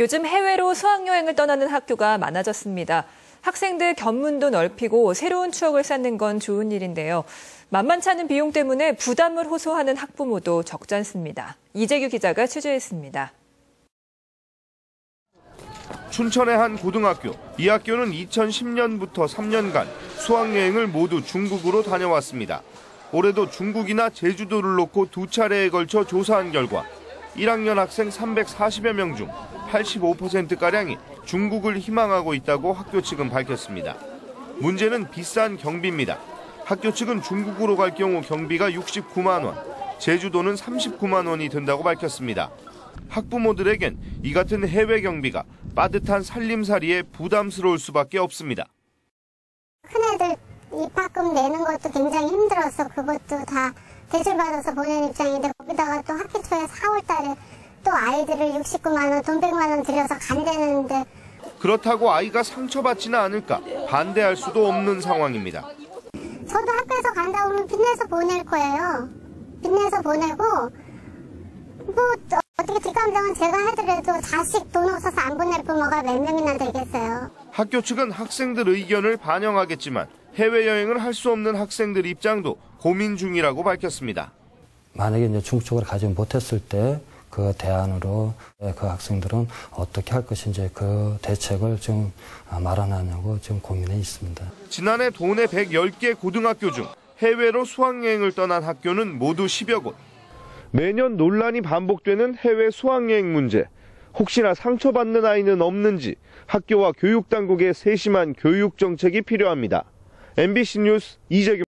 요즘 해외로 수학여행을 떠나는 학교가 많아졌습니다. 학생들 견문도 넓히고 새로운 추억을 쌓는 건 좋은 일인데요. 만만치 않은 비용 때문에 부담을 호소하는 학부모도 적지 않습니다. 이재규 기자가 취재했습니다. 춘천의 한 고등학교. 이 학교는 2010년부터 3년간 수학여행을 모두 중국으로 다녀왔습니다. 올해도 중국이나 제주도를 놓고 두 차례에 걸쳐 조사한 결과 1학년 학생 340여 명 중 85%가량이 중국을 희망하고 있다고 학교 측은 밝혔습니다. 문제는 비싼 경비입니다. 학교 측은 중국으로 갈 경우 경비가 69만 원, 제주도는 39만 원이 든다고 밝혔습니다. 학부모들에겐 이 같은 해외 경비가 빠듯한 살림살이에 부담스러울 수밖에 없습니다. 큰애들 입학금 내는 것도 굉장히 힘들어서 그것도 다 대출받아서 보낸 입장인데 거기다가 또 학기 초에 4월 달에 또 아이들을 69만 원, 돈 100만 원 들여서 간대는데 그렇다고 아이가 상처받지는 않을까 반대할 수도 없는 상황입니다. 저도 학교에서 간다 오면 빚내서 보낼 거예요. 빚내서 보내고 뭐 어떻게 뒷감당은 제가 해드려도 자식 돈 없어서 안 보낼 부모가 몇 명이나 되겠어요. 학교 측은 학생들 의견을 반영하겠지만 해외여행을 할 수 없는 학생들 입장도 고민 중이라고 밝혔습니다. 만약에 이제 중국 쪽으로 가지 못했을 때 그 대안으로 그 학생들은 어떻게 할 것인지 그 대책을 좀 마련하냐고 지금 고민해 있습니다. 지난해 도내 110개 고등학교 중 해외로 수학여행을 떠난 학교는 모두 10여 곳. 매년 논란이 반복되는 해외 수학여행 문제. 혹시나 상처받는 아이는 없는지 학교와 교육당국의 세심한 교육 정책이 필요합니다. MBC 뉴스 이재규